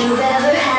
you've ever had.